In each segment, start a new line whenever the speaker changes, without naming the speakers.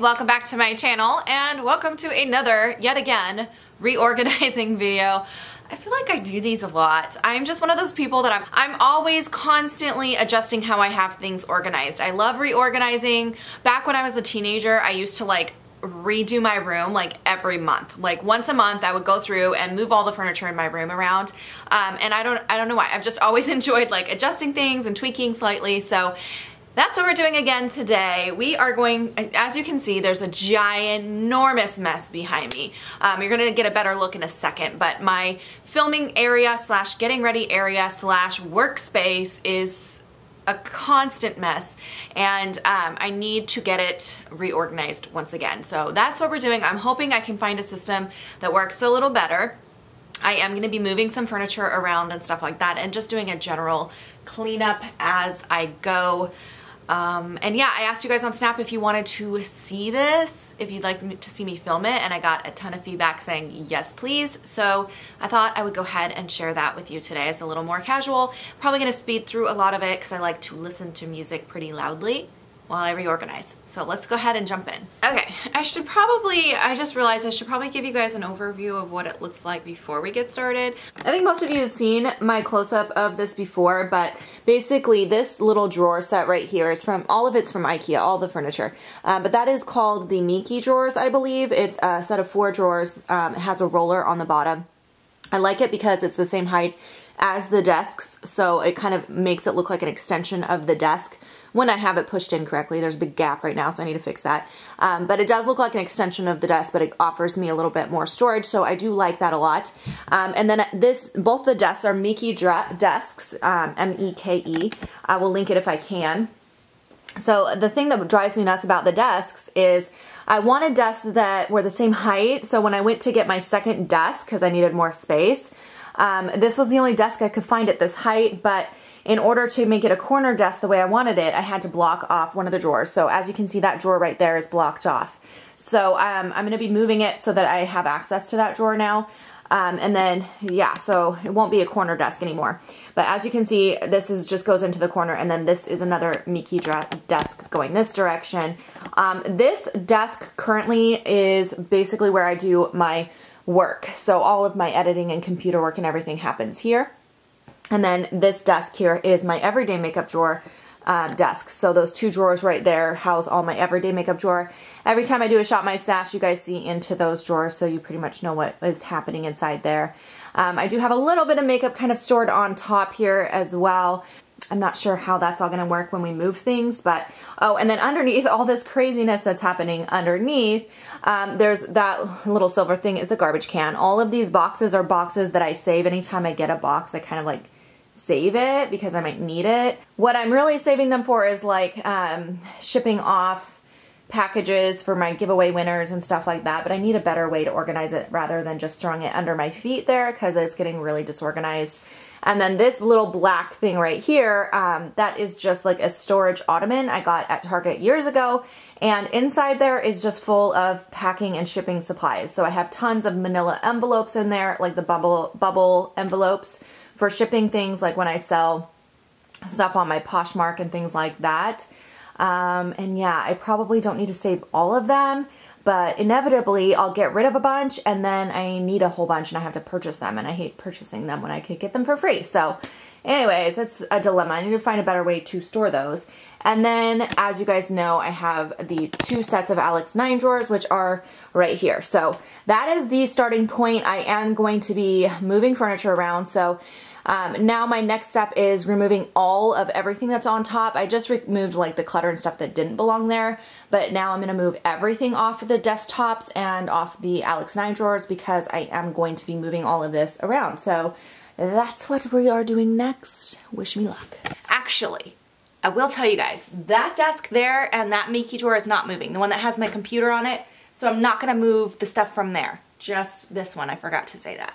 welcome back to my channel and welcome to another, yet again, reorganizing video. I feel like I do these a lot. I'm just one of those people that I'm, I'm always constantly adjusting how I have things organized. I love reorganizing. Back when I was a teenager, I used to like redo my room like every month. Like once a month I would go through and move all the furniture in my room around. Um, and I don't, I don't know why. I've just always enjoyed like adjusting things and tweaking slightly. So that's what we're doing again today. We are going, as you can see, there's a giant, enormous mess behind me. Um, you're gonna get a better look in a second, but my filming area slash getting ready area slash workspace is a constant mess and um, I need to get it reorganized once again. So that's what we're doing. I'm hoping I can find a system that works a little better. I am going to be moving some furniture around and stuff like that and just doing a general cleanup as I go. Um, and yeah, I asked you guys on Snap if you wanted to see this, if you'd like to see me film it, and I got a ton of feedback saying yes, please. So I thought I would go ahead and share that with you today. It's a little more casual. Probably gonna speed through a lot of it because I like to listen to music pretty loudly while I reorganize. So let's go ahead and jump in. Okay, I should probably, I just realized I should probably give you guys an overview of what it looks like before we get started. I think most of you have seen my close-up of this before, but basically this little drawer set right here is from, all of it's from Ikea, all the furniture. Um, but that is called the Micke drawers, I believe. It's a set of four drawers. Um, it has a roller on the bottom. I like it because it's the same height as the desks, so it kind of makes it look like an extension of the desk when I have it pushed in correctly. There's a big gap right now, so I need to fix that. Um, but it does look like an extension of the desk, but it offers me a little bit more storage, so I do like that a lot. Um, and then this, both the desks are Micke desks, um, M-E-K-E. -E. I will link it if I can. So the thing that drives me nuts about the desks is I wanted desks that were the same height. So when I went to get my second desk, because I needed more space, um, this was the only desk I could find at this height, but in order to make it a corner desk the way I wanted it, I had to block off one of the drawers. So as you can see, that drawer right there is blocked off. So um, I'm going to be moving it so that I have access to that drawer now. Um, and then, yeah, so it won't be a corner desk anymore. But as you can see, this is just goes into the corner, and then this is another Micke desk going this direction. Um, this desk currently is basically where I do my work. So all of my editing and computer work and everything happens here. And then this desk here is my everyday makeup drawer uh, desk. So those two drawers right there house all my everyday makeup drawer. Every time I do a shop my stash, you guys see into those drawers, so you pretty much know what is happening inside there. Um, I do have a little bit of makeup kind of stored on top here as well. I'm not sure how that's all going to work when we move things, but oh, and then underneath all this craziness that's happening underneath, um, there's that little silver thing is a garbage can. All of these boxes are boxes that I save anytime I get a box. I kind of like save it because I might need it. What I'm really saving them for is like um, shipping off packages for my giveaway winners and stuff like that, but I need a better way to organize it rather than just throwing it under my feet there because it's getting really disorganized. And then this little black thing right here, um, that is just like a storage ottoman I got at Target years ago. And inside there is just full of packing and shipping supplies. So I have tons of manila envelopes in there, like the bubble, bubble envelopes for shipping things like when I sell stuff on my Poshmark and things like that. Um, and yeah, I probably don't need to save all of them, but inevitably I'll get rid of a bunch and then I need a whole bunch and I have to purchase them and I hate purchasing them when I could get them for free. So anyways, it's a dilemma. I need to find a better way to store those. And then, as you guys know, I have the two sets of Alex 9 drawers, which are right here. So that is the starting point. I am going to be moving furniture around. So um, now my next step is removing all of everything that's on top. I just removed like the clutter and stuff that didn't belong there, but now I'm gonna move everything off the desktops and off the Alex 9 drawers because I am going to be moving all of this around. So that's what we are doing next. Wish me luck. Actually, I will tell you guys, that desk there and that Micke drawer is not moving. The one that has my computer on it. So I'm not gonna move the stuff from there. Just this one, I forgot to say that.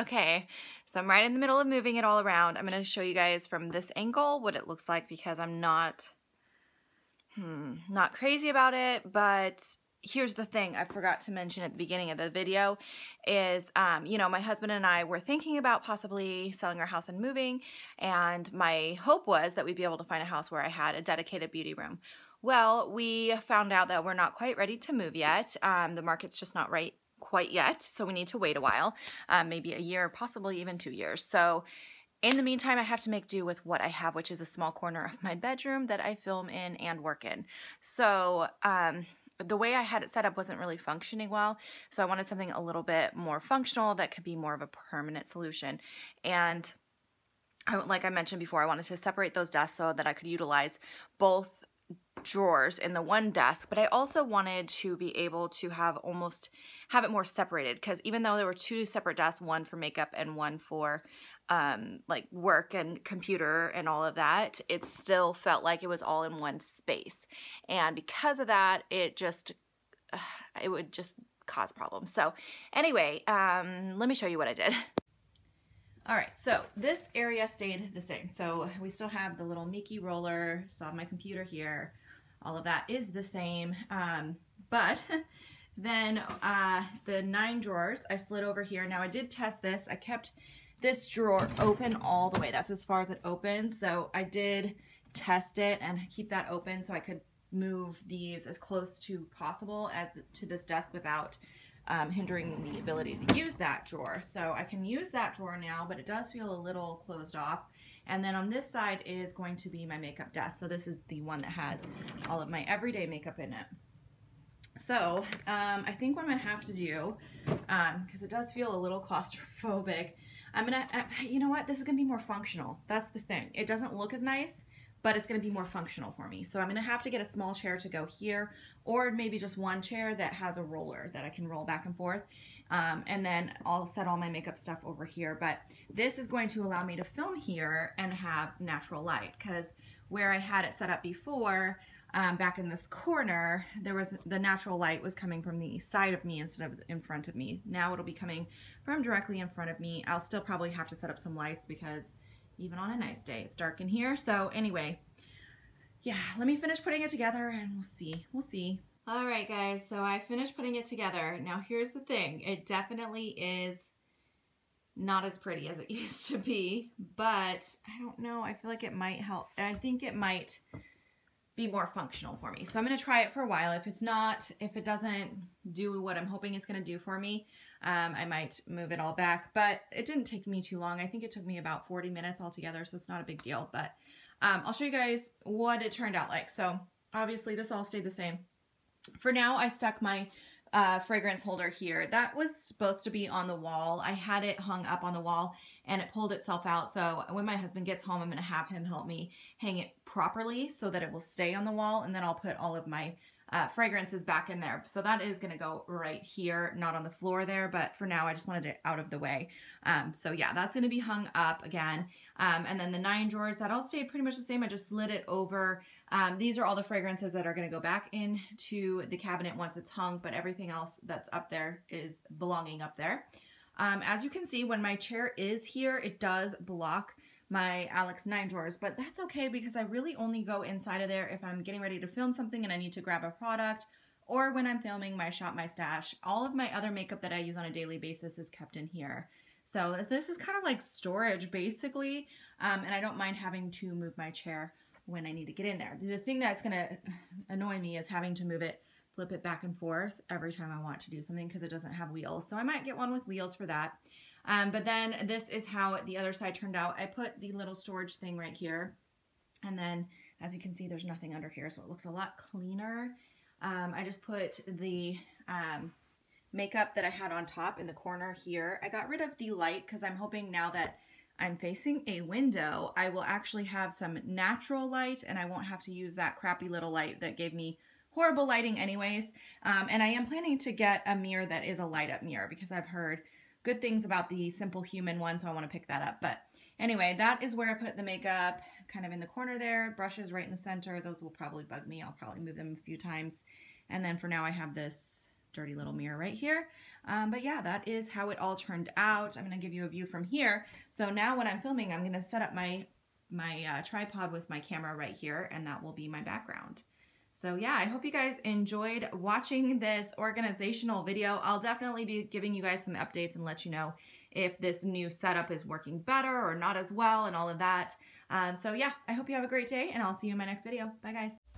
Okay, so I'm right in the middle of moving it all around. I'm going to show you guys from this angle what it looks like because I'm not, hmm, not crazy about it, but here's the thing I forgot to mention at the beginning of the video is, um, you know, my husband and I were thinking about possibly selling our house and moving, and my hope was that we'd be able to find a house where I had a dedicated beauty room. Well, we found out that we're not quite ready to move yet. Um, the market's just not right quite yet, so we need to wait a while, um, maybe a year, possibly even two years. So in the meantime, I have to make do with what I have, which is a small corner of my bedroom that I film in and work in. So um, the way I had it set up wasn't really functioning well. So I wanted something a little bit more functional that could be more of a permanent solution. And I, like I mentioned before, I wanted to separate those desks so that I could utilize both drawers in the one desk, but I also wanted to be able to have almost have it more separated because even though there were two separate desks, one for makeup and one for um, like work and computer and all of that, it still felt like it was all in one space. And because of that, it just, it would just cause problems. So anyway, um, let me show you what I did. All right, so this area stayed the same. So we still have the little Micke roller, still have my computer here. All of that is the same. Um, but then uh, the nine drawers, I slid over here. Now I did test this. I kept this drawer open all the way. That's as far as it opens. So I did test it and keep that open so I could move these as close to possible as the, to this desk without um, hindering the ability to use that drawer. So I can use that drawer now, but it does feel a little closed off. And then on this side is going to be my makeup desk. So this is the one that has all of my everyday makeup in it. So um, I think what I'm gonna have to do, because um, it does feel a little claustrophobic, I'm gonna, uh, you know what, this is gonna be more functional. That's the thing. It doesn't look as nice, but it's going to be more functional for me. So I'm going to have to get a small chair to go here or maybe just one chair that has a roller that I can roll back and forth. Um, and then I'll set all my makeup stuff over here. But this is going to allow me to film here and have natural light because where I had it set up before, um, back in this corner, there was the natural light was coming from the side of me instead of in front of me. Now it'll be coming from directly in front of me. I'll still probably have to set up some lights because even on a nice day. It's dark in here. So anyway, yeah, let me finish putting it together and we'll see. We'll see. All right, guys, so I finished putting it together. Now here's the thing. It definitely is not as pretty as it used to be, but I don't know. I feel like it might help. I think it might be more functional for me. So I'm going to try it for a while. If it's not, if it doesn't do what I'm hoping it's going to do for me, um, I might move it all back. But it didn't take me too long. I think it took me about 40 minutes altogether, so it's not a big deal. But um, I'll show you guys what it turned out like. So obviously this all stayed the same. For now, I stuck my uh, fragrance holder here. That was supposed to be on the wall. I had it hung up on the wall and it pulled itself out. So when my husband gets home, I'm going to have him help me hang it properly so that it will stay on the wall. And then I'll put all of my uh, fragrances back in there. So that is going to go right here, not on the floor there, but for now I just wanted it out of the way. Um, so yeah, that's going to be hung up again. Um, and then the nine drawers, that all stayed pretty much the same. I just slid it over. Um, these are all the fragrances that are going to go back into the cabinet once it's hung, but everything else that's up there is belonging up there. Um, as you can see, when my chair is here, it does block my Alex 9 drawers, but that's okay because I really only go inside of there if I'm getting ready to film something and I need to grab a product or when I'm filming my Shop My Stash. All of my other makeup that I use on a daily basis is kept in here. So this is kind of like storage basically, um, and I don't mind having to move my chair when I need to get in there. The thing that's to annoy me is having to move it, flip it back and forth every time I want to do something because it doesn't have wheels. So I might get one with wheels for that. Um, but then this is how the other side turned out. I put the little storage thing right here. And then as you can see, there's nothing under here. So it looks a lot cleaner. Um, I just put the um, makeup that I had on top in the corner here. I got rid of the light because I'm hoping now that I'm facing a window, I will actually have some natural light and I won't have to use that crappy little light that gave me horrible lighting anyways. Um, and I am planning to get a mirror that is a light up mirror because I've heard good things about the simplehuman one, so I want to pick that up. But anyway, that is where I put the makeup, kind of in the corner there. Brushes right in the center. Those will probably bug me. I'll probably move them a few times. And then for now, I have this dirty little mirror right here. Um, but yeah, that is how it all turned out. I'm gonna give you a view from here. So now when I'm filming, I'm gonna set up my, my uh, tripod with my camera right here and that will be my background. So yeah, I hope you guys enjoyed watching this organizational video. I'll definitely be giving you guys some updates and let you know if this new setup is working better or not as well and all of that. Um, so yeah, I hope you have a great day and I'll see you in my next video. Bye guys.